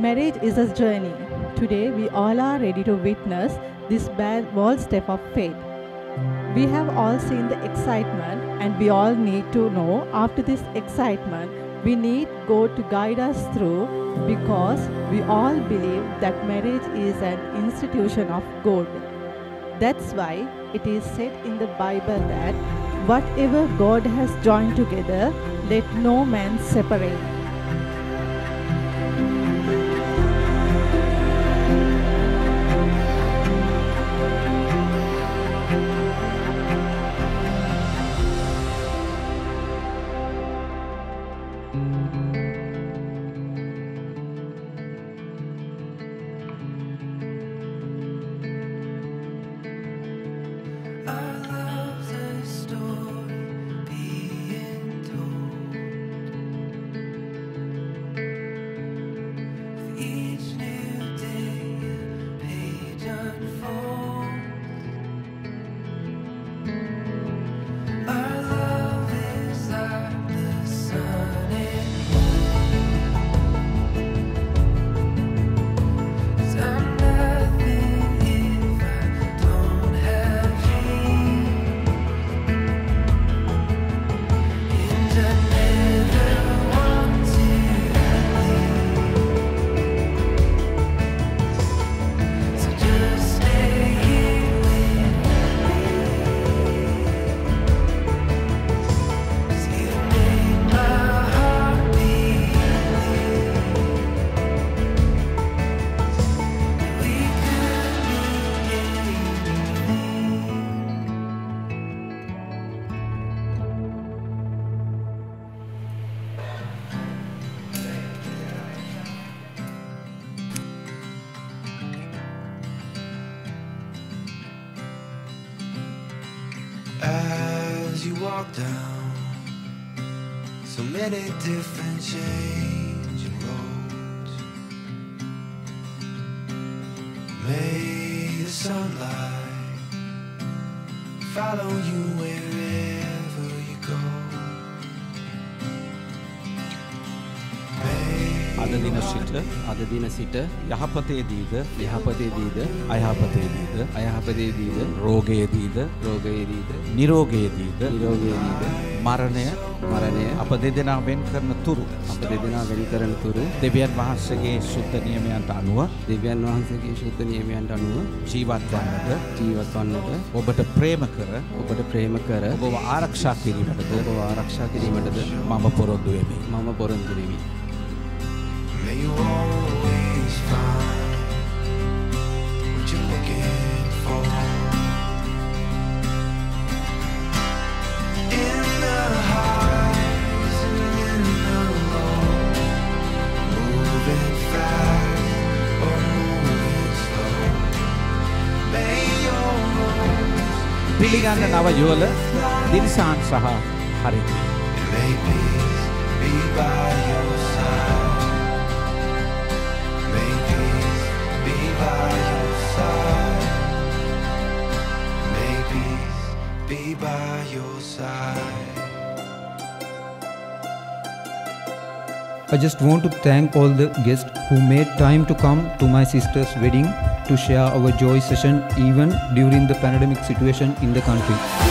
Marriage is a journey. Today, we all are ready to witness this bold step of faith. We have all seen the excitement, and we all need to know after this excitement, we need God to guide us through because we all believe that marriage is an institution of God. That's why it is said in the Bible that whatever God has joined together, let no man separate. As you walk down. So many different changing roads, may the sunlight follow you wherever අද දින සිට අද දින සිට. යහපතේදීද? යහපතේදීද? අයහපතේදීද? අයහපතේදීද? රෝගයේදීද? රෝගයේදීද? නිරෝගයේදීද? නිරෝගයේදීද? මරණය? මරණය. අප දෙදෙනා වෙන් කරන තුරු. අප දෙදෙනා වෙන් කරන තුරු. දෙවියන් වහන්සේගේ සුද්ධ නියමයන්ට අනුව දෙවියන් වහන්සේගේ ශුද්ධ නියමයන්ට අනුව ජීවත් වන්නට ජීවත් වන්නට ඔබට ප්‍රේම කර ඔබට ප්‍රේම කර ඔබව ආරක්ෂා කිරීමටද ඔබව ආරක්ෂා කිරීමටද මම පොරොන්දු වෙමි. මම පොරොන්දු වෙමි. May you always find what you're looking for. In the highs and in the lows, moving fast or moving slow. May your roads පිළිගන්න නව යුවල දිරිසාන් සහ හරිති. your side. I just want to thank all the guests who made time to come to my sister's wedding to share our joy session even during the pandemic situation in the country.